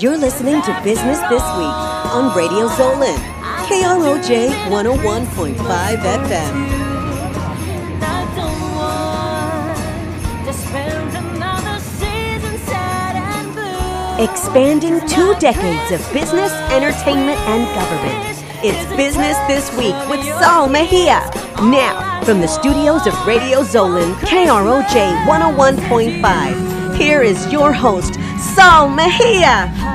You're listening to Business This Week on Radio Zolan, KROJ 101.5 FM. Expanding two decades of business, entertainment, and government. It's Business This Week with Saul Mejia. Now, from the studios of Radio Zolan, KROJ 101.5, here is your host, Saul Mejia.